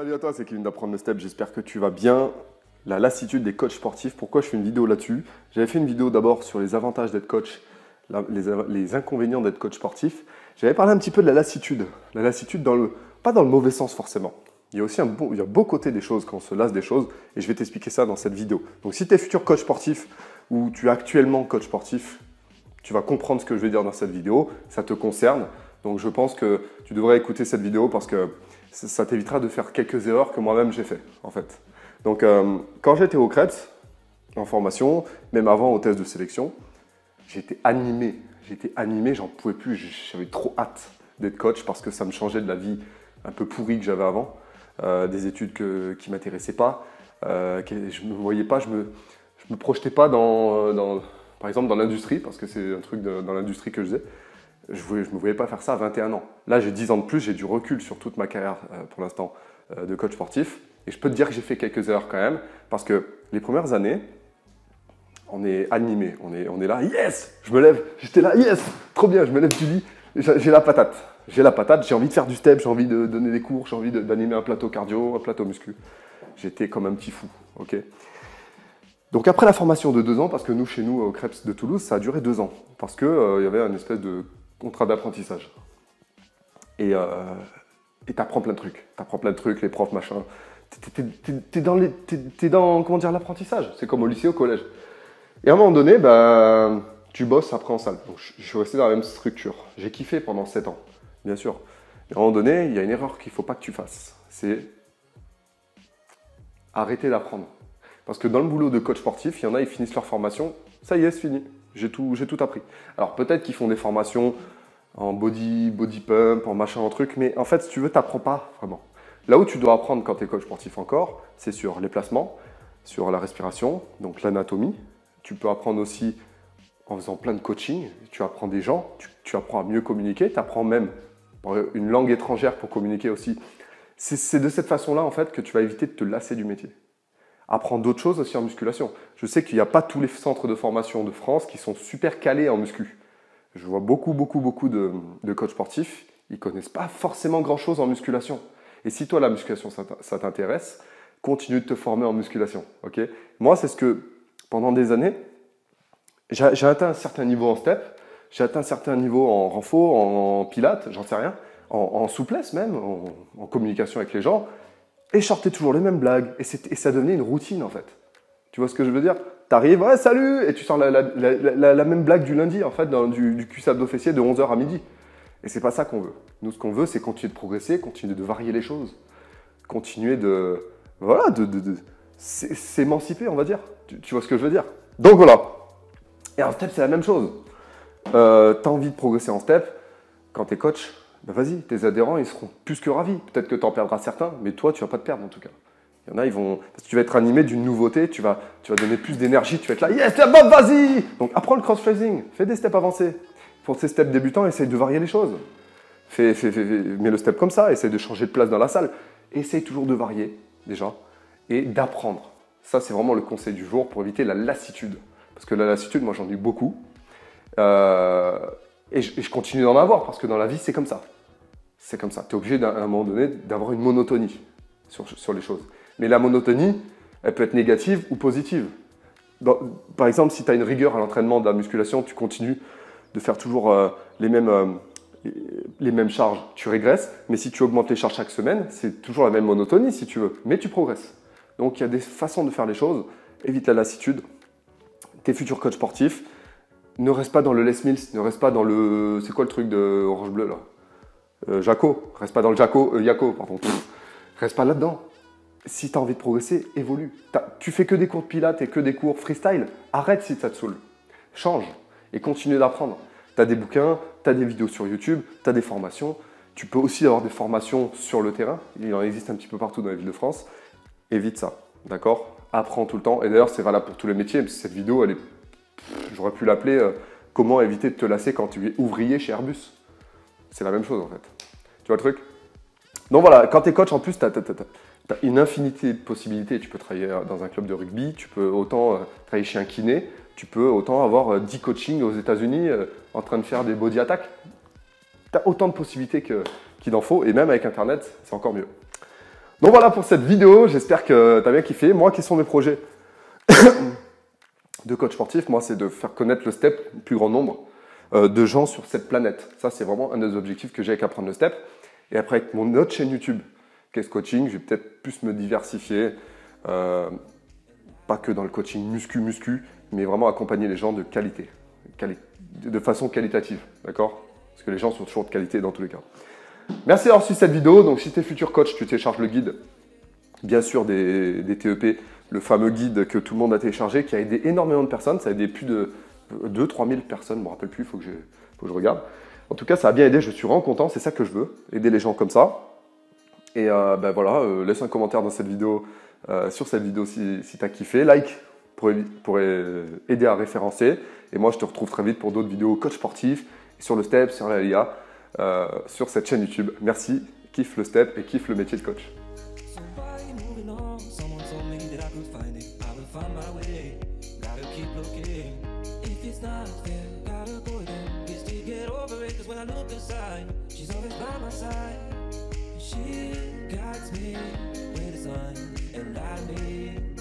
Salut à toi, c'est Kevin d'apprendre le step. J'espère que tu vas bien. La lassitude des coachs sportifs. Pourquoi je fais une vidéo là-dessus? J'avais fait une vidéo d'abord sur les avantages d'être coach, les, inconvénients d'être coach sportif. J'avais parlé un petit peu de la lassitude. La lassitude, dans le, pas dans le mauvais sens forcément. Il y a aussi un il y a beau côté des choses quand on se lasse des choses et je vais t'expliquer ça dans cette vidéo. Donc si tu es futur coach sportif ou tu es actuellement coach sportif, tu vas comprendre ce que je vais dire dans cette vidéo. Ça te concerne. Donc je pense que tu devrais écouter cette vidéo parce que ça t'évitera de faire quelques erreurs que moi-même j'ai fait en fait. Donc euh, quand j'étais au CREPS, en formation, même avant au test de sélection, j'étais animé. J'étais animé, j'en pouvais plus, j'avais trop hâte d'être coach parce que ça me changeait de la vie un peu pourrie que j'avais avant, euh, des études que, qui ne m'intéressaient pas, euh, je ne me voyais pas, je ne me, je me projetais pas dans, dans, par exemple dans l'industrie, parce que c'est un truc dans l'industrie que je faisais je ne me voyais pas faire ça à 21 ans. Là, j'ai 10 ans de plus, j'ai du recul sur toute ma carrière euh, pour l'instant euh, de coach sportif. Et je peux te dire que j'ai fait quelques erreurs quand même, parce que les premières années, on est animé, on est, on est là, yes Je me lève, j'étais là, yes Trop bien, je me lève du lit, j'ai la patate. J'ai la patate, j'ai envie de faire du step, j'ai envie de donner des cours, j'ai envie d'animer un plateau cardio, un plateau muscu. J'étais comme un petit fou, ok? Donc après la formation de deux ans, parce que nous, chez nous, au CREPS de Toulouse, ça a duré deux ans, parce qu'il euh, y avait une espèce de contrat d'apprentissage. Et euh, tu apprends plein de trucs. Tu apprends plein de trucs, les profs, machin. Tu es, dans, dans comment dire, l'apprentissage. C'est comme au lycée, au collège. Et à un moment donné, ben, tu bosses après en salle. Donc, je, suis resté dans la même structure. J'ai kiffé pendant 7 ans, bien sûr. Et à un moment donné, il y a une erreur qu'il ne faut pas que tu fasses. C'est arrêter d'apprendre. Parce que dans le boulot de coach sportif, il y en a, ils finissent leur formation, ça y est, c'est fini. J'ai tout, j'ai tout appris. Alors peut-être qu'ils font des formations en body, body pump, en machin, en truc, mais en fait, si tu veux, tu n'apprends pas vraiment. Là où tu dois apprendre quand tu es coach sportif encore, c'est sur les placements, sur la respiration, donc l'anatomie. Tu peux apprendre aussi en faisant plein de coaching. Tu apprends des gens, tu, apprends à mieux communiquer, tu apprends même une langue étrangère pour communiquer aussi. C'est de cette façon-là, en fait, que tu vas éviter de te lasser du métier apprendre d'autres choses aussi en musculation. Je sais qu'il n'y a pas tous les centres de formation de France qui sont super calés en muscu. Je vois beaucoup, beaucoup, beaucoup de, coachs sportifs, ils connaissent pas forcément grand-chose en musculation. Et si toi, la musculation, ça t'intéresse, continue de te former en musculation. ok? Moi, c'est ce que, pendant des années, j'ai atteint un certain niveau en step, j'ai atteint un certain niveau en renfort, en, pilates, j'en sais rien, en, souplesse même, en communication avec les gens et je toujours les mêmes blagues. Et, ça devenait une routine en fait. Tu vois ce que je veux dire? T'arrives, ouais, salut Et tu sors la, même blague du lundi en fait, du, du sable fessier de 11h à midi. Et c'est pas ça qu'on veut. Nous, ce qu'on veut, c'est continuer de progresser, continuer de varier les choses, continuer de. Voilà, de, de, s'émanciper, on va dire. Tu, vois ce que je veux dire? Donc voilà. Et en step, c'est la même chose. Euh, T'as envie de progresser en step, quand t'es coach, ben vas-y, tes adhérents, ils seront plus que ravis. Peut-être que tu en perdras certains, mais toi, tu vas pas te perdre en tout cas. Il y en a, ils vont. Parce que tu vas être animé d'une nouveauté, tu vas, tu vas donner plus d'énergie, tu vas être là, yes, la bombe, vas-y Donc apprends le cross-phrasing, fais des steps avancés. Pour ces steps débutants, essaye de varier les choses. Fais, fais, fais, mets le step comme ça, essaye de changer de place dans la salle. Essaye toujours de varier, déjà, et d'apprendre. Ça, c'est vraiment le conseil du jour pour éviter la lassitude. Parce que la lassitude, moi, j'en ai beaucoup. Euh, et je, continue d'en avoir parce que dans la vie, c'est comme ça. C'est comme ça. Tu es obligé à un moment donné d'avoir une monotonie sur, sur, les choses. Mais la monotonie, elle peut être négative ou positive. par exemple, si tu as une rigueur à l'entraînement de la musculation, tu continues de faire toujours euh, les, mêmes, euh, les mêmes charges, tu régresses. Mais si tu augmentes les charges chaque semaine, c'est toujours la même monotonie si tu veux. Mais tu progresses. Donc il y a des façons de faire les choses. Évite la lassitude. Tes futurs coachs sportifs, ne reste pas dans le Les Mills, ne reste pas dans le. C'est quoi le truc de Orange Bleu là? Euh, Jaco, reste pas dans le Jaco, euh, pardon. reste pas là-dedans. Si tu as envie de progresser, évolue. Tu fais que des cours de pilates et que des cours freestyle, arrête si ça te saoule. Change et continue d'apprendre. Tu as des bouquins, tu as des vidéos sur YouTube, tu as des formations. Tu peux aussi avoir des formations sur le terrain. Il en existe un petit peu partout dans la ville de France. Évite ça, d'accord? Apprends tout le temps. Et d'ailleurs, c'est valable pour tous les métiers. Cette vidéo, elle est J'aurais pu l'appeler euh, Comment éviter de te lasser quand tu es ouvrier chez Airbus. C'est la même chose en fait. Tu vois le truc? Donc voilà, quand tu es coach, en plus, tu as, une infinité de possibilités. Tu peux travailler euh, dans un club de rugby, tu peux autant euh, travailler chez un kiné, tu peux autant avoir 10 coachings aux États-Unis en train de faire des body attacks. Tu as autant de possibilités qu'il en faut, et même avec Internet, c'est encore mieux. Donc voilà pour cette vidéo, j'espère que tu as bien kiffé. Moi, quels sont mes projets? De coach sportif Moi, c'est de faire connaître le step au plus grand nombre euh, de gens sur cette planète. Ça, c'est vraiment un des objectifs que j'ai avec apprendre le step. Et après, avec mon autre chaîne YouTube, Qu'est-ce Coaching, je vais peut-être plus me diversifier. Euh, pas que dans le coaching muscu-muscu, mais vraiment accompagner les gens de qualité, de façon qualitative. D'accord? Parce que les gens sont toujours de qualité dans tous les cas. Merci d'avoir suivi cette vidéo. Donc, si tu es futur coach, tu télécharges le guide, bien sûr, des, TEP, le fameux guide que tout le monde a téléchargé, qui a aidé énormément de personnes. Ça a aidé plus de 2-3 000 personnes, je ne me rappelle plus, il faut, que je regarde. En tout cas, ça a bien aidé, je suis vraiment content, c'est ça que je veux, aider les gens comme ça. Et euh, ben voilà, euh, laisse un commentaire dans cette vidéo, euh, sur cette vidéo si, si tu as kiffé, like pour, pour, aider à référencer. Et moi, je te retrouve très vite pour d'autres vidéos coach sportif, sur le step, sur la LIA. Sur cette chaîne YouTube. Merci, kiffe le step et kiffe le métier de coach. I look aside, she's always by my side. She guides me with a sign, and I need.